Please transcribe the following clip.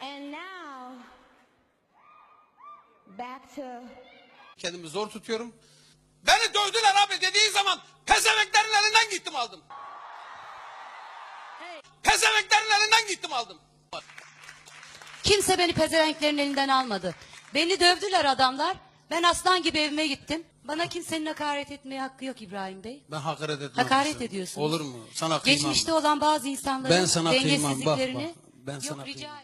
And now, back to Kendimi zor tutuyorum. Beni dövdüler abi dediği zaman pezeveklerin elinden gittim aldım. Pezeveklerin elinden gittim aldım. Kimse beni pezevenklerin elinden almadı. Beni dövdüler adamlar. Ben aslan gibi evime gittim. Bana kimsenin hakaret etmeye hakkı yok İbrahim Bey. Ben hakaret etmem. Hakaret size. ediyorsunuz. Olur mu? Sana kıymam. Geçmişte olan bazı insanların Ben sana kıymam, bak, bak. Ben yok, sana rica kıymam.